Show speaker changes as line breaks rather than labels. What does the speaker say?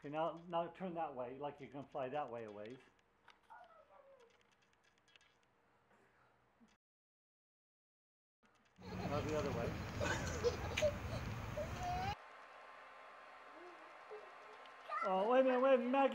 Okay, now, now turn that way, like you can fly that way a ways. Now the other way. Oh, wait a minute, wait, Maggie.